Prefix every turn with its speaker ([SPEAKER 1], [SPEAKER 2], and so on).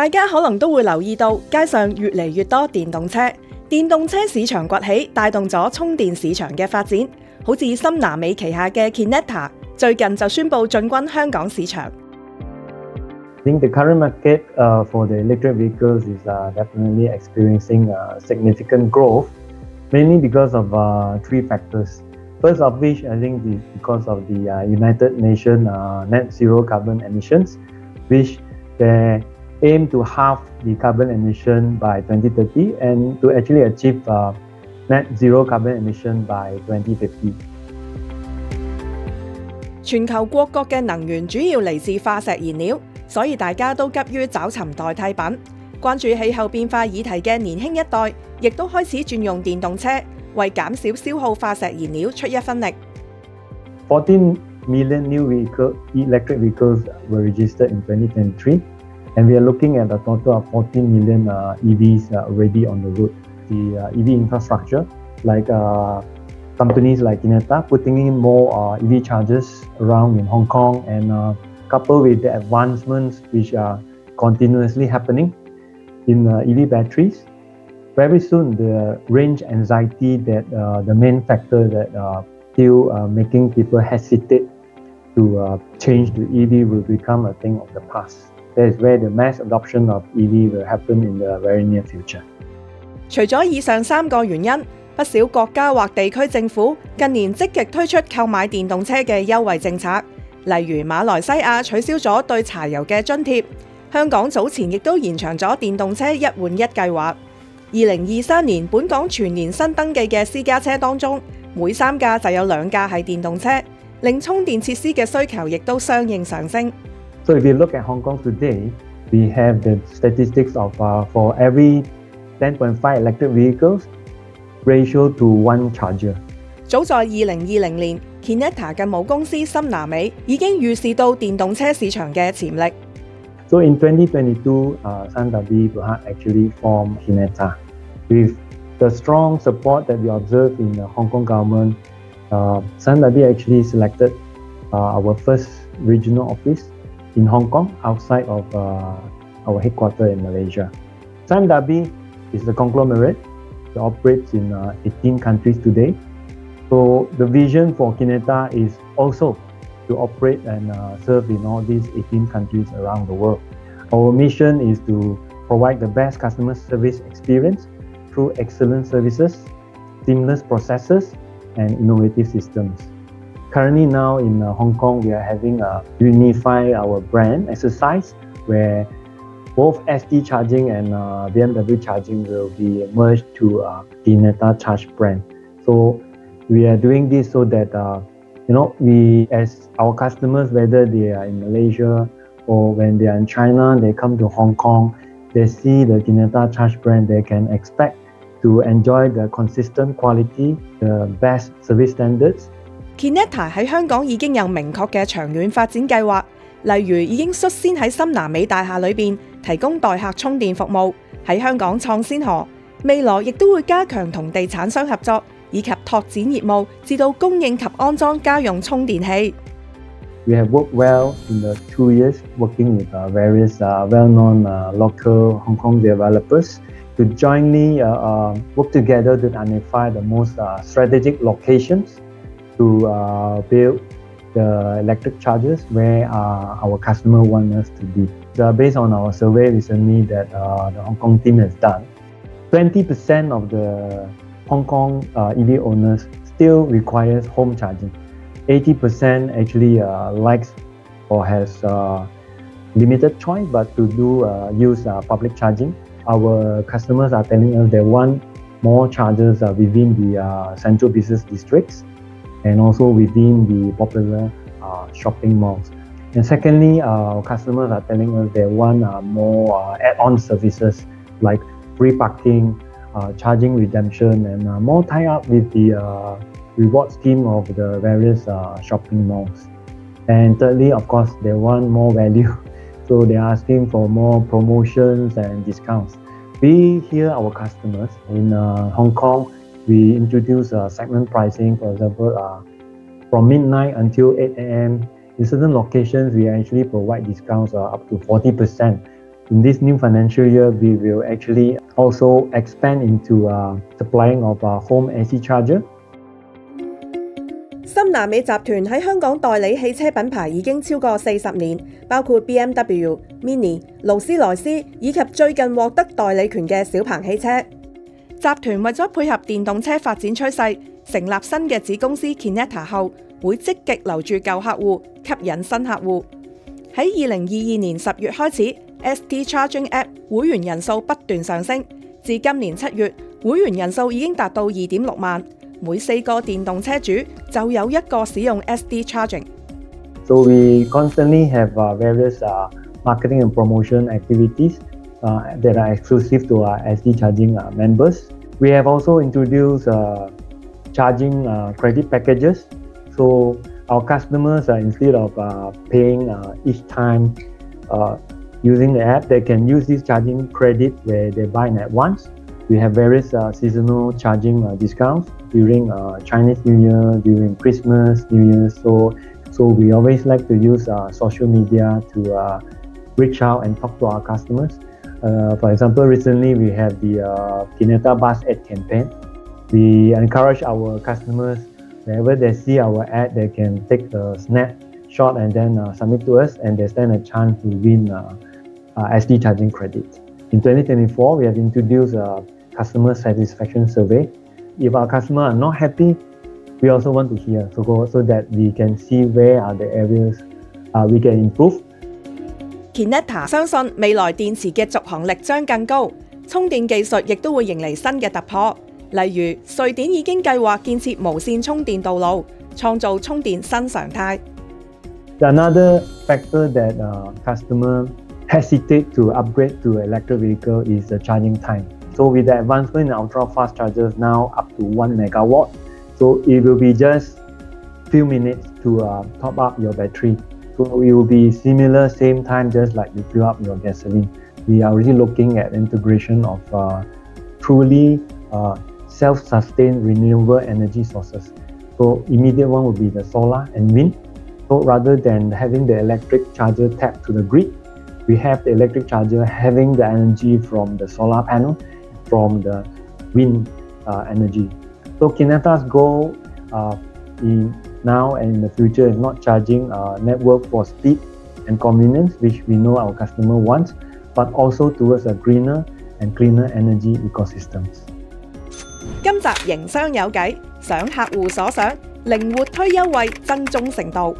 [SPEAKER 1] 大家可能都會留意到，街上越嚟越多電動車，電動車市場崛起，帶動咗充電市場嘅發展。好似森拿美旗下嘅 Kineta 最近就宣布進軍香港市場。
[SPEAKER 2] I think the current market uh, for the electric vehicles is uh, definitely experiencing uh, significant growth, mainly because of uh, three factors. First of which, I think, is because of the uh, United Nations uh, net zero carbon emissions, which they aim to halve the carbon emission by 2030 and to actually achieve uh, net zero carbon emission by 2050.
[SPEAKER 1] 全球各国嘅能源主要嚟自化石燃料，所以大家都急于找寻代替品。关注气候变化议题嘅年轻一代，亦都开始转用电动车，为减少消耗化石燃料出一分力。
[SPEAKER 2] 14 million new vehicle, electric vehicles were registered in 2023, and we are looking at a total of 14 million uh, EVs uh, already on the road. The uh, EV infrastructure, like uh, companies like Kineta, putting in more uh, EV chargers around in Hong Kong, and uh, coupled with the advancements which are continuously happening in EV batteries, very soon the range anxiety that the main factor that still making people hesitate to change to EV will become a thing of the past. That is where the mass adoption of EV will happen in the very near future.
[SPEAKER 1] 除咗以上三個原因，不少國家或地區政府近年積極推出購買電動車嘅優惠政策，例如馬來西亞取消咗對柴油嘅津貼，香港早前亦都延長咗電動車一換一計劃。二零二三年本港全年新登記嘅私家車當中，每三架就有兩架係電動車，令充電設施嘅需求亦都相應上升。
[SPEAKER 2] So if you look at Hong Kong today, we have the statistics of uh, for every 10.5 electric vehicles, ratio to one charger.
[SPEAKER 1] 早在二零二零年，Kineta
[SPEAKER 2] in 2022, uh, Sime Darby actually formed Kineta with the strong support that we observed in the Hong Kong government. Uh, actually selected uh, our first regional office in Hong Kong outside of uh, our headquarters in Malaysia. Sime Darby is a conglomerate that operates in uh, 18 countries today. So the vision for Kineta is also to operate and uh, serve in all these 18 countries around the world. Our mission is to provide the best customer service experience through excellent services, seamless processes, and innovative systems. Currently, now in uh, Hong Kong, we are having a unify our brand exercise where both SD charging and uh, BMW charging will be merged to uh, the Kineta Charge brand. So we are doing this so that uh, you know we as our customers, whether they are in Malaysia or when they are in China, they come to Hong Kong, they see the Kineta Charge brand, they can expect to enjoy the consistent quality, the best service standards,
[SPEAKER 1] Kineta 喺香港已經有明確嘅長遠發展計劃，例如已經率先喺深南美大廈裏邊提供代客充電服務，喺香港創先河。未來亦都會加強同地產商合作，以及拓展業務至到供應及安裝家用充電器。
[SPEAKER 2] We have worked well in the two years working with various well-known local Hong Kong developers to jointly work together to identify the most strategic locations to uh, build the electric chargers where uh, our customer want us to be. So based on our survey recently that uh, the Hong Kong team has done, 20% of the Hong Kong uh, EV owners still requires home charging. 80% actually uh, likes or has uh, limited choice but to do uh, use public charging. Our customers are telling us they want more chargers within the central business districts and also within the popular uh, shopping malls. And secondly, uh, our customers are telling us they want uh, more uh, add-on services like free parking, uh, charging redemption, and uh, more tie-up with the uh, reward scheme of the various uh, shopping malls. And thirdly, of course, they want more value. So they're asking for more promotions and discounts. We hear our customers in uh, Hong Kong We introduce uh, segment pricing, for example, uh, from midnight until 8 a.m. In certain locations, we actually provide discounts uh, up to 40%. In this new financial year, we will actually also expand into uh, supplying of uh, home AC charger.
[SPEAKER 1] 深南美集团喺香港代理汽车品牌已经超过四十年，包括 BMW、Mini、劳斯莱斯以及最近获得代理权嘅小鹏汽车。 集團為咗配合電動車發展趨勢，成立新嘅子公司 Kineta 後，會積極留住舊客戶，吸引新客戶。喺二零二二年十月開始，ST Charging App 會員人數不斷上升，至今年七月，會員人數已經達到二點六萬。每四個電動車主就有一個使用 SD Charging。
[SPEAKER 2] So we constantly have various marketing and promotion activities uh, that are exclusive to our SD charging uh, members. We have also introduced uh, charging uh, credit packages. So our customers, uh, instead of uh, paying each time using the app, they can use this charging credit where they buy in advance. We have various seasonal charging discounts during Chinese New Year, during Christmas, New Year. So, so we always like to use social media to reach out and talk to our customers. Uh, for example, recently we have the uh, Bus Ad campaign. We encourage our customers whenever they see our ad, they can take a snapshot and then uh, submit to us, and they stand a chance to win uh, uh, SD charging credit. In 2024, we have introduced a customer satisfaction survey. If our customer are not happy, we also want to hear so, go, so that we can see where are the areas uh, we can improve.
[SPEAKER 1] Kineta 相信未來電池嘅續航力將更高，充電技術亦都會迎嚟新嘅突破。例如，瑞典已經計劃建設無線充電道路，創造充電新常態。
[SPEAKER 2] Another factor that customer hesitate to upgrade to electric vehicle is the charging time. So with the advancement in ultra fast chargers now up to one megawatt, so it will be just few minutes to uh, top up your battery. So it will be similar same time just like you fill up your gasoline. We are really looking at integration of uh, truly uh, self-sustained renewable energy sources. So immediate one would be the solar and wind. So rather than having the electric charger tapped to the grid, we have the electric charger having the energy from the solar panel, from the wind uh, energy. So Kineta's goal uh, in now and in the future is not charging uh, network for speed and convenience, which we know our customer wants, but also towards a greener and cleaner energy ecosystems.
[SPEAKER 1] 今集贏商有計，想客戶所想，靈活推優惠，增忠誠度。